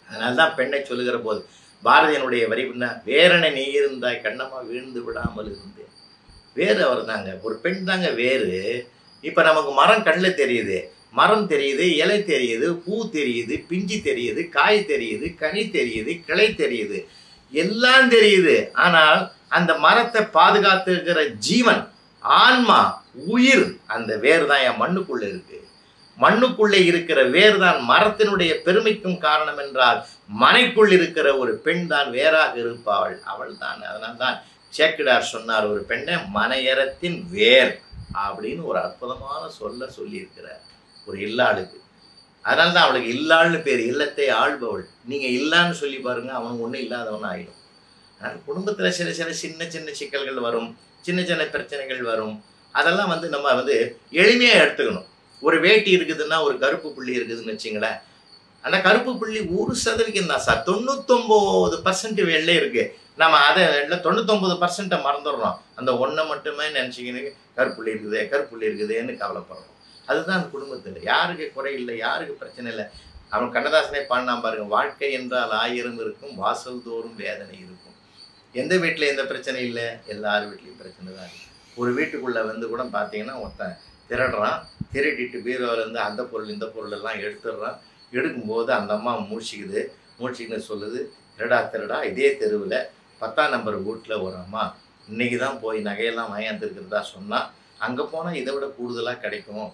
அதனால தான் பெண்ணை சொல்லுகிற போது பாரதியனுடைய வரி என்ன? நீ இருந்தாய் கண்ணம்மா வீழ்ந்து விடாமல் இருந்தேன். வேறு அவர் தாங்க. ஒரு பெண் தாங்க வேறு. இப்போ நமக்கு மரம் கண்ணில் தெரியுது. மரம் தெரியுது இலை தெரியுது பூ தெரியுது பிஞ்சு தெரியுது காய் தெரியுது கனி தெரியுது கிளை தெரியுது. எல்லாம் தெரியுது. ஆனால் அந்த மரத்தை பாதுகாத்துக்கிற ஜீவன் ஆன்மா உயிர் அந்த வேர் தான் என் மண்ணுக்குள்ளே இருக்கு. மண்ணுக்குள்ளே இருக்கிற வேர் தான் மரத்தினுடைய பெருமைக்கும் காரணம் என்றால் மனைக்குள் இருக்கிற ஒரு பெண் தான் வேறாக இருப்பாள். அவள் தான் அதனால் தான் சேக்கிடார் சொன்னார் ஒரு பெண்ணை மனையறத்தின் வேர் அப்படின்னு ஒரு அற்புதமான சொல்ல சொல்லியிருக்கிறார். ஒரு இல்லாளுக்கு. அதனால தான் அவளுக்கு இல்லாள்னு பேர் இல்லத்தை ஆள்பவள். நீங்கள் இல்லான்னு சொல்லி பாருங்க அவன் ஒன்றும் இல்லாதவன் ஆயிடும். அதனால் குடும்பத்தில் சில சில சின்ன சின்ன சிக்கல்கள் வரும். சின்ன சின்ன பிரச்சனைகள் வரும். அதெல்லாம் வந்து நம்ம வந்து எளிமையாக எடுத்துக்கணும். ஒரு வேட்டி இருக்குதுன்னா ஒரு கருப்பு புள்ளி இருக்குதுன்னு வச்சுங்களேன். அந்த கருப்பு புள்ளி ஒரு சதவீதம் தான் சார். தொண்ணூத்தொம்பது பர்சன்ட் வெள்ளை இருக்கு. நம்ம அதை இல்லை தொண்ணூத்தொம்பது பர்சன்ட்டை மறந்துடுறோம். அந்த ஒன்றை மட்டுமே நினச்சிக்கின்னு கருப்புள்ளி இருக்குது கருப்புள்ளி இருக்குதுன்னு கவலைப்படுறோம். அதுதான் அந்த குடும்பத்தில். யாருக்கு குறை இல்லை யாருக்கு பிரச்சனை இல்லை. அவன் கண்ணதாசனே பாடினா பாருங்க வாழ்க்கை என்றால் ஆயிரம் இருக்கும் வாசல் தோறும் வேதனை இருக்கும். எந்த வீட்டில் எந்த பிரச்சனை இல்லை எல்லார் வீட்லேயும் பிரச்சனை தான் இருக்குது ஒரு வீட்டுக்குள்ளே வந்து கூட பார்த்தீங்கன்னா ஒருத்தன் திருடுறான் திருடிட்டு பீரோவிலேருந்து அந்த பொருள் இந்த பொருள் எல்லாம் எடுத்துடுறான். எடுக்கும்போது அந்த அம்மா மூழ்ச்சிக்குது மூழ்ச்சிக்குன்னு சொல்லுது திருடா திருடா இதே தெருவில் பத்தாம் நம்பர் வீட்டில் ஒரு அம்மா. இன்னைக்கு தான் போய் நகையெல்லாம் வாங்கியாந்துருக்கிறதா சொன்னால் அங்கே போனால் இதை விட கூடுதலாக கிடைக்கும்.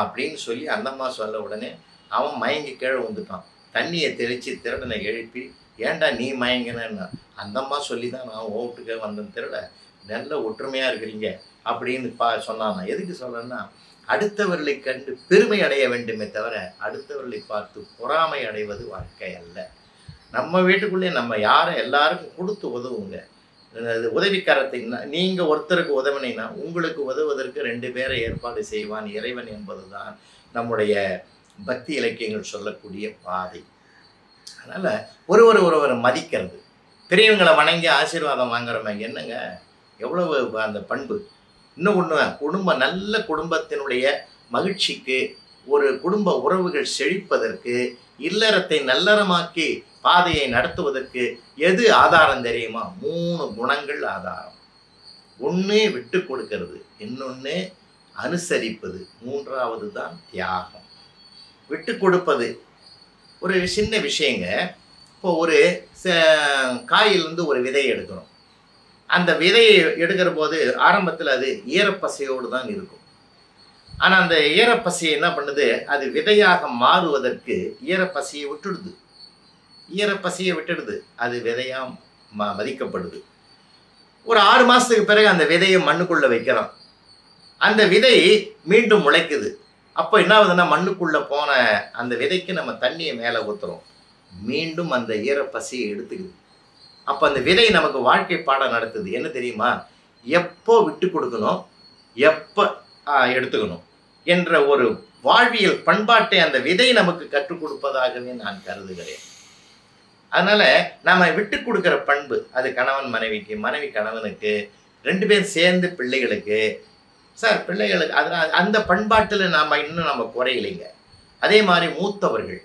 அப்படின்னு சொல்லி அந்த அம்மா சொல்ல உடனே அவன் மயங்கி கீழே வந்துட்டான் தண்ணியை தெளித்து திருடனை எழுப்பி ஏன்டா நீ மயங்கினேன்னா அந்தம்மா சொல்லி தான் நான் ஓட்டுக்க வந்தேன் திருட. நல்ல ஒற்றுமையாக இருக்கிறீங்க அப்படின்னு பா சொன்னான். எதுக்கு சொல்கிறேன்னா அடுத்தவர்களை கண்டு பெருமை அடைய வேண்டுமே தவிர அடுத்தவர்களை பார்த்து பொறாமை அடைவது வாழ்க்கை அல்ல. நம்ம வீட்டுக்குள்ளே நம்ம யாரை எல்லாருக்கும் கொடுத்து உதவுங்க. உதவிக்காரத்தை நீங்கள் ஒருத்தருக்கு உதவினீங்கன்னா உங்களுக்கு உதவுவதற்கு ரெண்டு பேரை ஏற்பாடு செய்வான் இறைவன் என்பதுதான் நம்முடைய பக்தி இலக்கியங்கள் சொல்லக்கூடிய பாதை. அதனால் ஒருவர் ஒருவர் மதிக்கிறது. பெரியவங்களை வணங்கி ஆசீர்வாதம் வாங்குறவங்க என்னங்க? எவ்வளவு அந்த பண்பு? இன்னும் ஒன்று குடும்ப நல்ல குடும்பத்தினுடைய மகிழ்ச்சிக்கு ஒரு குடும்ப உறவுகள் செழிப்பதற்கு இல்லறத்தை நல்லறமாக்கி பாதையை நடத்துவதற்கு எது ஆதாரம் தெரியுமா? மூணு குணங்கள் ஆதாரம். ஒன்று விட்டு கொடுக்கறது இன்னொன்று அனுசரிப்பது. மூன்றாவது தான் தியாகம். விட்டு கொடுப்பது. ஒரு சின்ன விஷயங்க. இப்போ ஒரு ச- காயிலிருந்து ஒரு விதையை எடுக்கிறோம். அந்த விதையை எடுக்கிற போது ஆரம்பத்தில் அது ஈரப்பசையோடு தான் இருக்கும். ஆனால் அந்த ஈரப்பசையை என்ன பண்ணுது? அது விதையாக மாறுவதற்கு ஈரப்பசையை விட்டுடுது. ஈரப்பசையை விட்டுடுது. அது விதையாக ம மதிக்கப்படுது. ஒரு ஆறு மாதத்துக்கு பிறகு அந்த விதையை மண்ணுக்குள்ளே வைக்கிறோம் அந்த விதை மீண்டும் முளைக்குது. அப்போ என்ன ஆகுதுன்னா மண்ணுக்குள்ளே போன அந்த விதைக்கு நம்ம தண்ணியை மேலே ஊற்றுறோம் மீண்டும் அந்த ஈரப்பசையை எடுத்துக்குது. அப்போ அந்த விதை நமக்கு வாழ்க்கை பாடம் நடத்துது. என்ன தெரியுமா? எப்போ விட்டு கொடுக்கணும் எப்போ எடுத்துக்கணும் என்ற ஒரு வாழ்வியல் பண்பாட்டை அந்த விதை நமக்கு கற்றுக் கொடுப்பதாகவே நான் கருதுகிறேன். அதனால் நாம் விட்டு கொடுக்குற பண்பு அது கணவன் மனைவிக்கு மனைவி கணவனுக்கு ரெண்டு பேரும் சேர்ந்து பிள்ளைகளுக்கு சார் பிள்ளைகளுக்கு அதனால் அந்த பண்பாட்டில் நாம் இன்னும் நம்ம குறையிலைங்க. அதே மாதிரி மூத்தவர்கள்.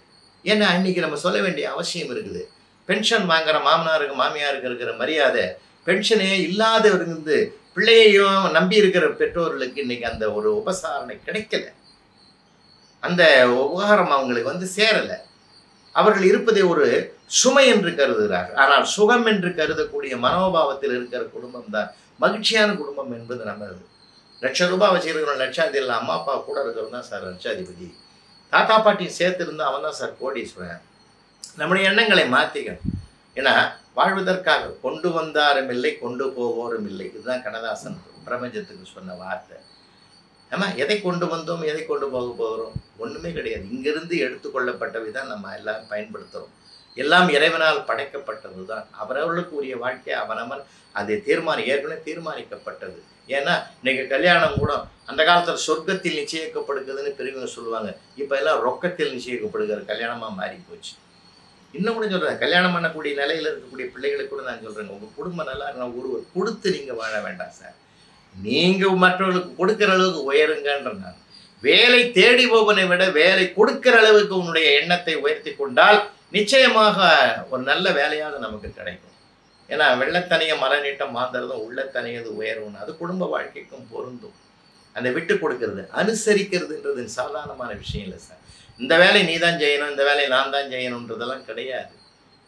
ஏன்னா அன்னைக்கு நம்ம சொல்ல வேண்டிய அவசியம் இருக்குது. பென்ஷன் வாங்குற மாமனாருக்கு மாமியாருக்கு இருக்கிற மரியாதை பென்ஷனே இல்லாதவருந்து பிள்ளையையும் நம்பி இருக்கிற பெற்றோர்களுக்கு இன்னைக்கு அந்த ஒரு உபசாரணை கிடைக்கல. அந்த உபகாரம் அவங்களுக்கு வந்து சேரலை. அவர்கள் இருப்பதை ஒரு சுமை என்று கருதுகிறார்கள். ஆனால் சுகம் என்று கருதக்கூடிய மனோபாவத்தில் இருக்கிற குடும்பம் தான் மகிழ்ச்சியான குடும்பம் என்பது நமது. லட்ச ரூபாய் வச்சுருக்கிறோம் லட்சாதியில் அம்மா அப்பா கூட இருக்கிறவன் தான் சார் லட்சாதிபதி. தாத்தா பாட்டியும் சேர்த்துருந்தா அவன் தான் சார் கோடீஸ்வரன். நம்முடைய எண்ணங்களை மாற்றிக்கணும் ஏன்னா வாழ்வதற்காக கொண்டு வந்தாரும் இல்லை கொண்டு போவோரும் இல்லை. இதுதான் கண்ணதாசன் பிரபஞ்சத்துக்கு சொன்ன வார்த்தை. ஆமாம் எதை கொண்டு வந்தோம் எதை கொண்டு போக போகிறோம்? ஒன்றுமே கிடையாது. இங்கிருந்து எடுத்துக்கொள்ளப்பட்டவை தான் நம்ம எல்லாம் பயன்படுத்துகிறோம் எல்லாம் இறைவனால் படைக்கப்பட்டது தான். அவரவர்களுக்கு உரிய வாழ்க்கை அவனவன் அது தீர்மானம் ஏற்கனவே தீர்மானிக்கப்பட்டது. ஏன்னா இன்னைக்கு கல்யாணம் கூட அந்த காலத்தில் சொர்க்கத்தில் நிச்சயிக்கப்படுகிறதுன்னு பெரியவங்க சொல்லுவாங்க. இப்போ எல்லாம் ரொக்கத்தில் நிச்சயிக்கப்படுகிற கல்யாணமாக மாறி போச்சு இன்னும் கூட சொல்கிறேன் கல்யாணம் பண்ணக்கூடிய நிலையில் இருக்கக்கூடிய பிள்ளைகளுக்கு கூட நான் சொல்கிறேங்க உங்கள் குடும்பம் நல்லா இருக்கணும் ஒருவர் கொடுத்து நீங்கள் வாழ வேண்டாம் சார். நீங்கள் மற்றவர்களுக்கு கொடுக்குற அளவுக்கு உயருங்கன்ற நான். வேலை தேடி போவனை விட வேலை கொடுக்கிற அளவுக்கு உன்னுடைய எண்ணத்தை உயர்த்தி கொண்டால் நிச்சயமாக ஒரு நல்ல வேலையாக நமக்கு கிடைக்கும். ஏன்னா வெள்ளத்தனைய மர நீட்டம் மாந்தறதும் உள்ளத்தனையது உயர்வுன்னு அது குடும்ப வாழ்க்கைக்கும் பொருந்தும். அந்த விட்டு கொடுக்கறது அனுசரிக்கிறதுன்றது சாதாரணமான விஷயம் இல்லை சார். இந்த வேலையை நீ தான் செய்யணும் இந்த வேலையை நான் தான் செய்யணுன்றதெல்லாம் கிடையாது.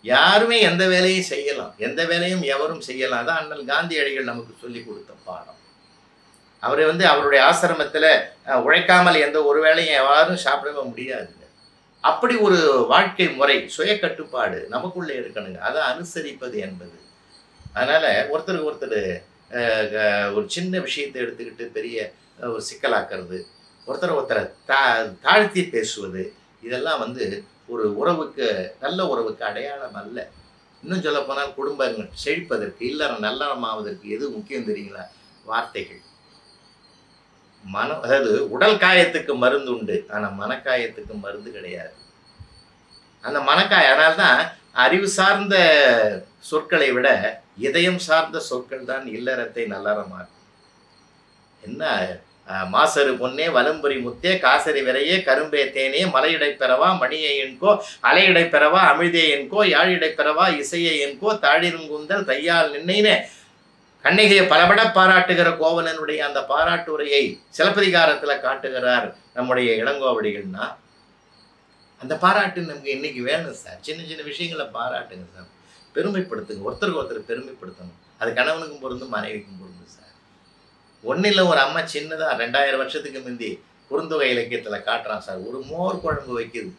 யாருமே எந்த வேலையும் செய்யலாம். எந்த வேலையும் எவரும் செய்யலாம். தான் அண்ணல் காந்தியடிகள் நமக்கு சொல்லி கொடுத்த பாடம். அவர் வந்து அவருடைய ஆசிரமத்தில் உழைக்காமல் எந்த ஒரு வேலையும் யாரும் சாப்பிடவே முடியாதுங்க. அப்படி ஒரு வாழ்க்கை முறை சுய கட்டுப்பாடு நமக்குள்ளே இருக்கணுங்க. அதை அனுசரிப்பது என்பது. அதனால் ஒருத்தருக்கு ஒருத்தர் க- ஒரு சின்ன விஷயத்தை எடுத்துக்கிட்டு பெரிய ஒரு சிக்கலாக்குறது ஒருத்தர் ஒருத்தரை தா தாழ்த்தி பேசுவது. இதெல்லாம் வந்து ஒரு உறவுக்கு நல்ல உறவுக்கு அடையாளம் அல்ல. இன்னும் சொல்லப்போனால் குடும்பங்கள் செழிப்பதற்கு இல்லறம் நல்லறமாவதற்கு எது முக்கியம் தெரியுங்களா? வார்த்தைகள். மனம் அதாவது உடல் காயத்துக்கு மருந்து உண்டு. ஆனால் மனக்காயத்துக்கு மருந்து கிடையாது. அந்த மனக்காய அதனால தான் அறிவு சார்ந்த சொற்களை விட இதயம் சார்ந்த சொற்கள் தான் இல்லறத்தை நல்லறமாக்கும் என்ன மாசரு பொன்னே வலம்புரி முத்தே காசரி விரையே கரும்பே தேனே மலையிடை பெறவா மணியை என்கோ அலையிடை பெறவா அமிழ்தே என்கோ யாழிடை பெறவா இசையை என்கோ தாழிருங்குந்தல் தையால் நின்னைனே. கண்ணிகையை பலபட பாராட்டுகிற கோவலனுடைய அந்த பாராட்டுரையை சிலப்பதிகாரத்தில் காட்டுகிறார் நம்முடைய இளங்கோவடிகள்னா. அந்த பாராட்டு நமக்கு இன்னைக்கு வேணும் சார். சின்ன சின்ன விஷயங்களை பாராட்டுங்க சார். பெருமைப்படுத்துங்க. ஒருத்தருக்கு ஒருத்தர் பெருமைப்படுத்தணும். அது கணவனுக்கும் பொருந்தும் மனைவிக்கும் பொருந்தும் சார். ஒன்றில் ஒரு அம்மா சின்னதாக ரெண்டாயிரம் வருஷத்துக்கு முந்தி குறுந்தொகை இலக்கியத்தில் காட்டுறான் சார். ஒரு மோர் குழம்பு வைக்குது.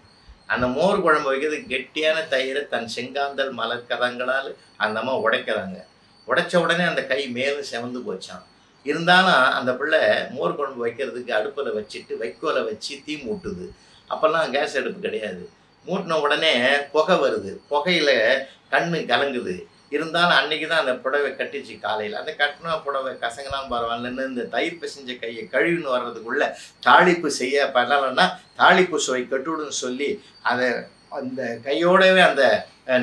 அந்த மோர் குழம்பு வைக்கிறது கெட்டியான தயிரை தன் செங்காந்தல் மலர் கதங்களால் அந்த அம்மா உடைக்கிறாங்க. உடைச்ச உடனே அந்த கை மேலும் செவந்து போச்சான் இருந்தாலும் அந்த பிள்ளை மோர் குழம்பு வைக்கிறதுக்கு அடுப்பில் வச்சுட்டு வைக்கோலை வச்சு தீ மூட்டுது. அப்போல்லாம் கேஸ் அடுப்பு கிடையாது. மூட்டின உடனே புகை வருது. புகையில் கண்ணு கலங்குது. இருந்தாலும் அன்னைக்கு தான் அந்த புடவை கட்டிச்சு காலையில். அந்த கட்டின புடவை கசங்கலாம் பரவாயில்லன்னு இந்த தயிர் பிசைஞ்ச கையை கழுவின்னு வர்றதுக்குள்ள தாளிப்பு செய்ய பண்ணலன்னா தாளிப்பு சுவை கட்டுடுன்னு சொல்லி அதை அந்த கையோடவே அந்த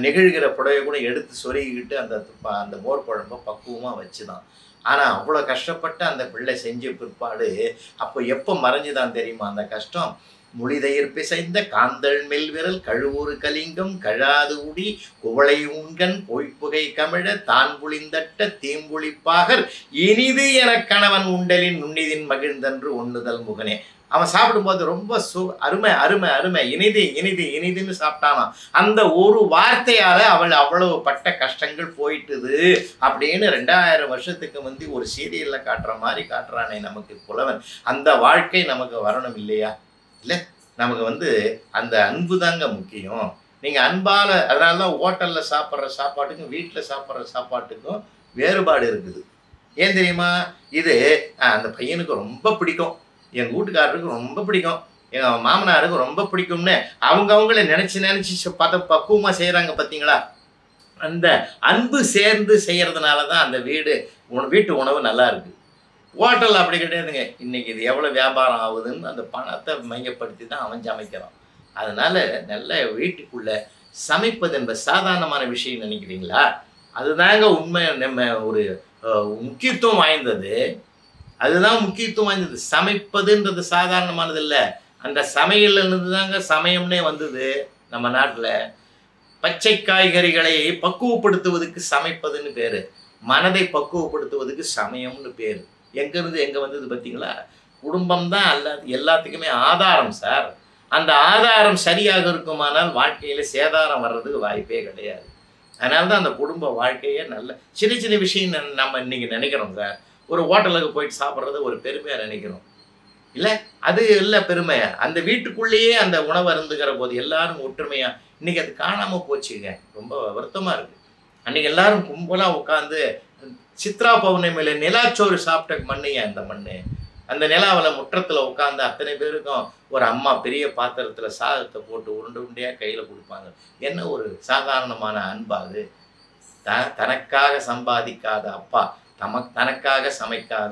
நெகிழ்கிற புடவை கூட எடுத்து சொருகிக்கிட்டு அந்த அந்த மோர் குழம்ப பக்குவமாக வச்சுதான். ஆனால் அவ்வளோ கஷ்டப்பட்டு அந்த பிள்ளை செஞ்ச பிற்பாடு அப்போ எப்போ மறைஞ்சுதான் தெரியுமா? அந்த கஷ்டம் முளிதயிர் பிசைந்த காந்தள் மெல்விரல் கழுவூறு கலிங்கம் கழாது உடி குவளை உண்கண் பொய்ப்புகை கமிழ தான் புளிந்தட்ட தீம்புளிப்பாகர் இனிது என கணவன் உண்டலின் நுண்ணிதின் மகிழ்ந்தன்று ஒண்ணுதல் முகனே. அவன் சாப்பிடும்போது ரொம்ப சு அருமை அருமை அருமை இனிது இனிது இனிதுன்னு சாப்பிட்டானாம். அந்த ஒரு வார்த்தையால் அவள் அவ்வளவு பட்ட கஷ்டங்கள் போயிட்டுது அப்படின்னு ரெண்டாயிரம் வருஷத்துக்கு முந்தி ஒரு சீரியலில் காட்டுற மாதிரி காட்டுறானே நமக்கு புலவன். அந்த வாழ்க்கை நமக்கு வரணும் இல்லையா? இல்லை? நமக்கு வந்து அந்த அன்பு தாங்க முக்கியம். நீங்கள் அன்பால் அதனால தான் ஹோட்டலில் சாப்பிட்ற சாப்பாட்டுக்கும் வீட்டில் சாப்பிட்ற சாப்பாட்டுக்கும் வேறுபாடு இருக்குது. ஏன் தெரியுமா? இது அந்த பையனுக்கு ரொம்ப பிடிக்கும். எங்கள் வீட்டுக்காரருக்கு ரொம்ப பிடிக்கும். எங்கள் மாமனாருக்கு ரொம்ப பிடிக்கும்னு அவங்க அவங்கள நினச்சி நினச்சி பார்த்த பக்குவமாக செய்கிறாங்க பார்த்தீங்களா அந்த அன்பு சேர்ந்து செய்கிறதுனால தான் அந்த வீடு உ வீட்டு உணவு நல்லா இருக்குது ஹோட்டல் அப்படி கிடையாதுங்க இன்றைக்கி இது எவ்வளோ வியாபாரம் ஆகுதுன்னு அந்த பணத்தை மையப்படுத்தி தான் அவன் சமைக்கிறான். அதனால் நல்ல வீட்டுக்குள்ளே சமைப்பது என்பது சாதாரணமான விஷயம் நினைக்கிறீங்களா? அதுதாங்க உண்மை நம்ம ஒரு முக்கியத்துவம் வாய்ந்தது. அதுதான் முக்கியத்துவம் வாய்ந்தது. சமைப்பதுன்றது சாதாரணமானது இல்லை. அந்த சமையல்ல இருந்து தாங்க சமயம்னே வந்தது நம்ம நாட்டில். பச்சை காய்கறிகளை பக்குவப்படுத்துவதற்கு சமைப்பதுன்னு பேர். மனதை பக்குவப்படுத்துவதற்கு சமயம்னு பேர். எங்கேருந்து எங்கே வந்தது பார்த்தீங்களா? குடும்பம் தான் அல்ல எல்லாத்துக்குமே ஆதாரம் சார். அந்த ஆதாரம் சரியாக இருக்குமானால் வாழ்க்கையில் சேதாரம் வர்றதுக்கு வாய்ப்பே கிடையாது. அதனால தான் அந்த குடும்ப வாழ்க்கையே நல்ல சின்ன சின்ன விஷயம் நம்ம இன்னைக்கு நினைக்கிறோம் சார். ஒரு ஹோட்டலுக்கு போயிட்டு சாப்பிட்றது ஒரு பெருமையாக நினைக்கிறோம். இல்லை? அது இல்லை பெருமையா? அந்த வீட்டுக்குள்ளேயே அந்த உணவு அருந்துகிற போது எல்லாரும் ஒற்றுமையாக இன்னைக்கு அது காணாமல் போச்சுங்க. ரொம்ப வருத்தமாக இருக்குது அன்றைக்கி எல்லாரும் கும்பலாக உட்காந்து சித்ரா பௌர்ணமியில நிலாச்சோறு சாப்பிட்ட மண்ணையா அந்த மண்ணு? அந்த நிலாவில் முற்றத்தில் உட்காந்து அத்தனை பேருக்கும் ஒரு அம்மா பெரிய பாத்திரத்தில் சாதத்தை போட்டு உருண்டை உண்டையாக கையில் கொடுப்பாங்க. என்ன ஒரு சாதாரணமான அன்பா அது? த தனக்காக சம்பாதிக்காத அப்பா தம தனக்காக சமைக்காத